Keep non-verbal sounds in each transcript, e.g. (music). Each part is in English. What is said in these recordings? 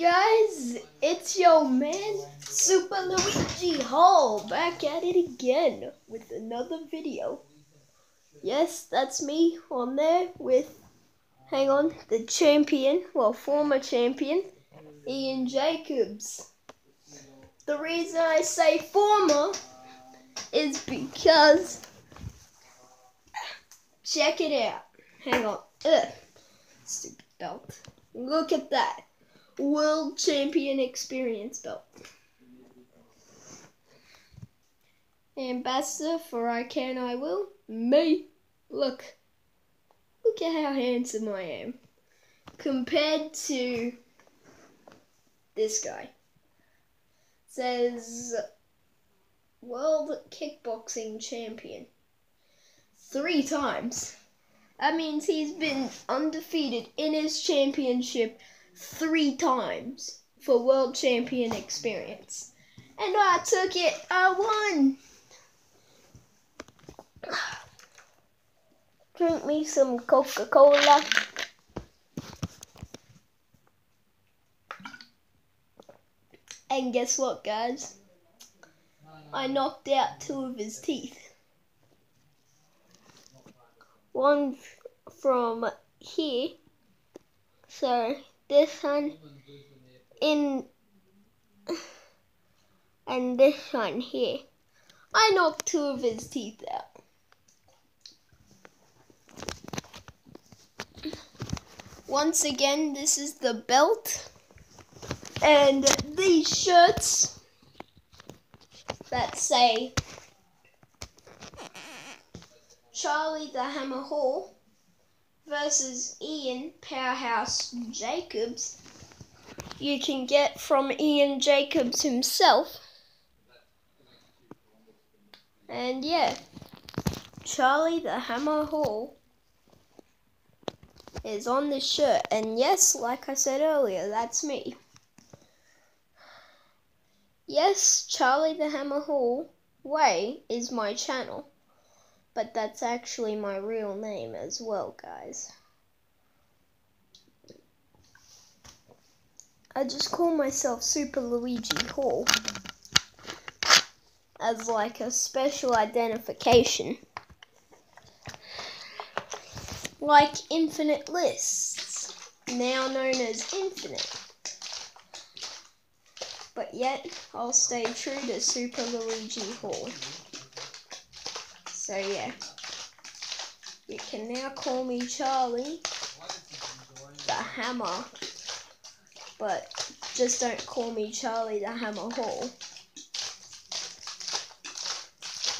guys, it's your man Super Luigi Hall back at it again with another video. Yes, that's me on there with, hang on, the champion, well, former champion, Ian Jacobs. The reason I say former is because, check it out. Hang on. Ugh. Stupid belt. Look at that. World Champion Experience belt. Ambassador for I Can I Will. Me. Look. Look at how handsome I am. Compared to this guy. says World Kickboxing Champion. Three times. That means he's been undefeated in his championship three times for world champion experience. And I took it, I won. (sighs) Drink me some Coca Cola. And guess what, guys? I knocked out two of his teeth. One from here. So this one in and this one here. I knocked two of his teeth out. Once again, this is the belt and these shirts that say Charlie the Hammer Hall versus Ian Powerhouse Jacobs you can get from Ian Jacobs himself. And yeah, Charlie the Hammer Hall is on this shirt. And yes, like I said earlier, that's me. Yes, Charlie the Hammer Hall Way is my channel. But that's actually my real name as well, guys. I just call myself Super Luigi Hall as like a special identification. Like Infinite Lists, now known as Infinite. But yet, I'll stay true to Super Luigi Hall. So yeah. You can now call me Charlie the Hammer. But just don't call me Charlie the Hammer Hall.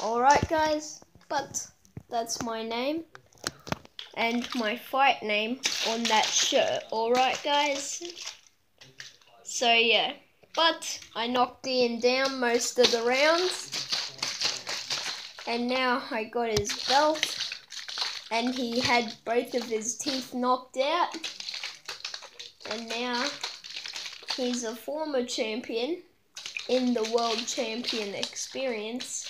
Alright guys, but that's my name and my fight name on that shirt. Alright guys? So yeah, but I knocked Ian down most of the rounds. And now I got his belt. And he had both of his teeth knocked out. And now he's a former champion in the world champion experience.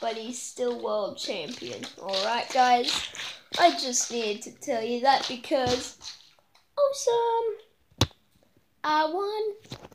But he's still world champion. Alright guys. I just needed to tell you that because oh, awesome. I won.